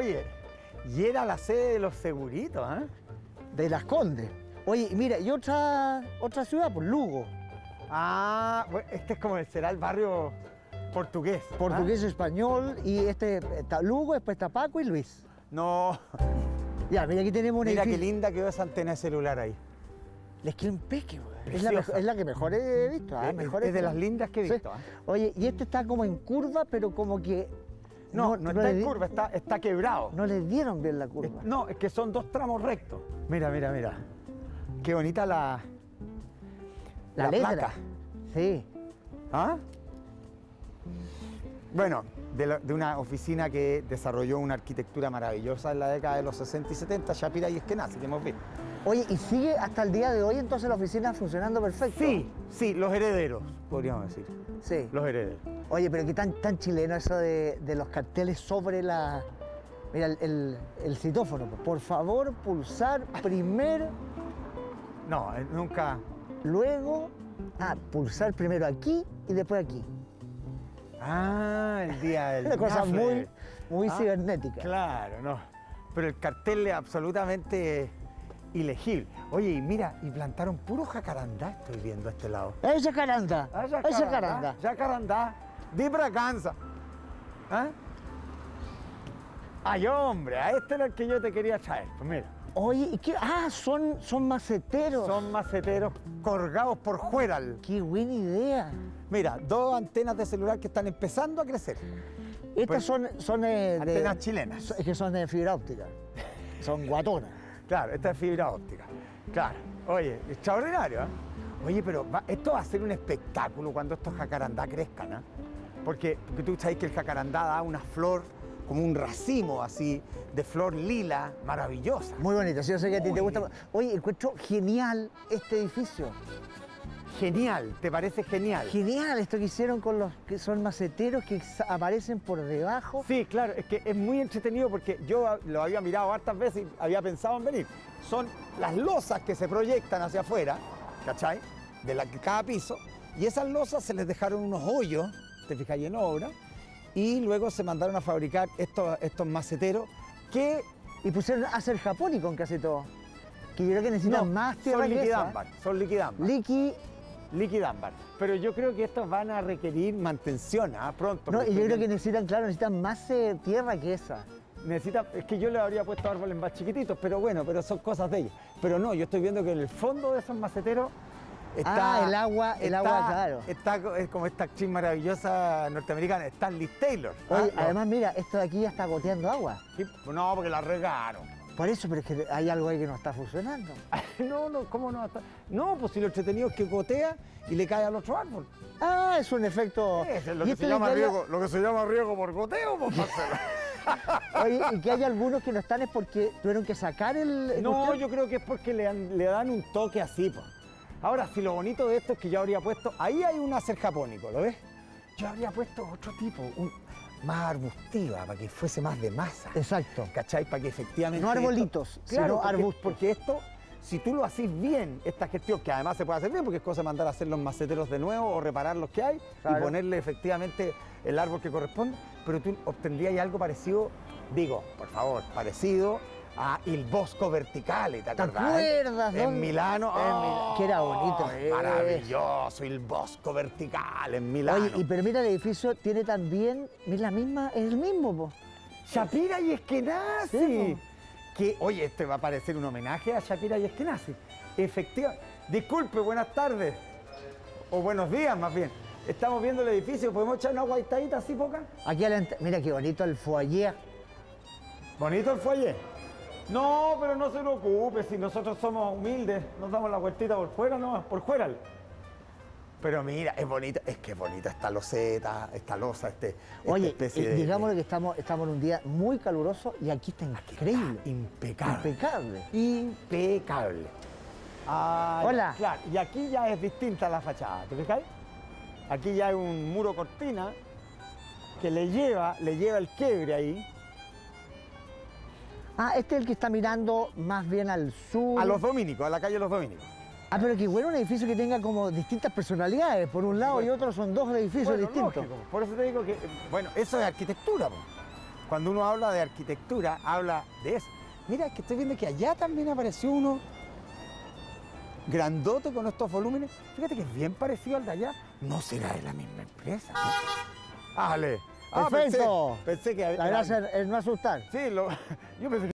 Oye, y era la sede de los seguritos, ¿eh? De Las Condes. Oye, mira, y otra, otra ciudad, pues Lugo. Ah, este es como el, será el barrio portugués. ¿ah? Portugués, español, y este está Lugo, después está Paco y Luis. No, Ya, mira, aquí tenemos un mira qué linda quedó esa antena de celular ahí. Les quedó impecable. Es la, es la que mejor he visto. ah, Es- mejor es de las lindas que he visto, ¿ah? Oye, y este está como en curva, pero como que. No, no, está en curva, está, está quebrado. No le dieron bien la curva. no, es que son dos tramos rectos. Mira, mira, mira. Qué bonita la, la, la letra. placa. Sí. ¿Ah? Bueno, de, la- de una oficina que desarrolló una arquitectura maravillosa en la década de los 60 y 70, Shapira y Eskenazi, que hemos visto. Oye, y sigue hasta el día de hoy entonces la oficina funcionando perfecto. Sí, sí, los herederos, podríamos decir. Sí. Los herederos. Oye, pero qué tan, tan chileno eso de, de los carteles sobre la. Mira, el, el- el citófono. Por favor, pulsar primero, No, eh, nunca. luego. Ah, pulsar primero aquí y después aquí. Ah, el día del. Una cosa muy, muy Ah, cibernética. Claro, no. Pero el cartel es absolutamente ilegible. Oye, y mira, y plantaron puro jacarandá, estoy viendo a este lado. Es jacaranda. Ah, Es jacaranda. Jacarandá de Braganza. ¿Ah? Ay, hombre, a este era el que yo te quería traer. Pues mira, Oye, ¿y qué? Ah, son, son maceteros. son maceteros colgados por Jueral. Qué buena idea. Mira, dos antenas de celular que están empezando a crecer. Estas Pues, son, son eh, de- Antenas chilenas. Es que son de fibra óptica. Son guatonas. Claro, esta es fibra óptica. Claro. Oye, extraordinario, ¿eh? Oye, pero va- esto va a ser un espectáculo cuando estos jacarandá crezcan, ¿eh? Porque, porque tú sabes que el jacarandá da una flor, como un racimo así, de flor lila, maravillosa. Muy bonito, sí, yo sé que a ti te gusta. Oye, encuentro genial este edificio. Genial, ¿te parece genial? Genial esto que hicieron con los que son maceteros que aparecen por debajo. Sí, claro, es que es muy entretenido porque yo lo había mirado hartas veces y había pensado en venir. Son las losas que se proyectan hacia afuera, ¿cachai? De la, cada piso, y esas losas se les dejaron unos hoyos, te fijáis en obra, y luego se mandaron a fabricar estos, estos maceteros que Y pusieron a hacer japónico en casi todo. Que yo creo que necesitan no, más tierra son liquidámbar, son liquidámbar. Liqui. Liquidámbar. Pero yo creo que estos van a requerir mantención ¿ah? pronto. No, y yo creo que necesitan, claro, necesitan más eh, tierra que esa. Necesita, es que yo le habría puesto árboles más chiquititos, pero bueno, pero son cosas de ellos. Pero no, yo estoy viendo que en el fondo de esos maceteros está. Ah, el agua- el está- agua, claro. Está es como esta actriz maravillosa norteamericana, Stanley Taylor. Oye, Ah, además, mira, esto de aquí ya está goteando agua. sí, No, porque la regaron. Por eso, pero es que hay algo ahí que no está funcionando. No, no, ¿cómo no? Está- No, pues si lo entretenido es que gotea y le cae al otro árbol. Ah, es un efecto. Es lo que este se llama riego, lo que se llama riego por goteo, pues, Marcelo. Oye, y que hay algunos que no están es porque tuvieron que sacar el. el No, yo creo que es porque le dan, le dan un toque así. po. Ahora, si lo bonito de esto es que yo habría puesto, ahí hay un acer japónico, ¿lo ves? Yo habría puesto otro tipo, un, más arbustiva, para que fuese más de masa. Exacto. ¿Cachai? Para que efectivamente... No esto- arbolitos, claro, sino porque, arbustos. porque esto, si tú lo haces bien, esta gestión, que además se puede hacer bien, porque es cosa de mandar a hacer los maceteros de nuevo o reparar los que hay Claro. y ponerle efectivamente el árbol que corresponde, pero tú obtendrías algo parecido, digo, por favor, parecido a Il Bosco Verticale, ¿te ¿Te acordás? acuerdas, En? Milano. ¡oh! Que era bonito, eh. Maravilloso, Il Bosco Verticale en Milano. Oye, y pero mira, el edificio tiene también. Mira, la misma, es el mismo, po. Shapira y Eskenazi. Sí, que, oye, este va a parecer un homenaje a Shapira y Eskenazi. Efectivamente. Disculpe, buenas tardes. O buenos días, más bien. Estamos viendo el edificio. ¿Podemos echar una guaitadita así, poca? Aquí a la Mira qué bonito el foyer. Bonito el foyer. No, pero no se preocupe, si nosotros somos humildes, nos damos la vueltita por fuera nomás, por fuera. Pero mira, es bonita, es que es bonita esta loseta, esta losa, este, esta Oye, especie eh, digámosle de- que estamos, estamos en un día muy caluroso y aquí está increíble. impecable. Impecable. Impecable. Ah, Hola. Claro, y aquí ya es distinta la fachada, ¿te fijáis? Aquí ya hay un muro cortina que le lleva, le lleva el quiebre ahí. Ah, este es el que está mirando más bien al sur. A los dominicos, a la calle Los Dominicos. Ah, pero que bueno un edificio que tenga como distintas personalidades. Por un lado y otro son dos edificios Bueno, distintos. lógico, por eso te digo que, bueno, eso es arquitectura. po. cuando uno habla de arquitectura, habla de eso. Mira, es que estoy viendo que allá también apareció uno grandote con estos volúmenes. Fíjate que es bien parecido al de allá. No será de la misma empresa. ¿no? Ale. Ah, pensé- Perfecto. Pensé, que La gracia es no asustar. Sí, lo, yo pensé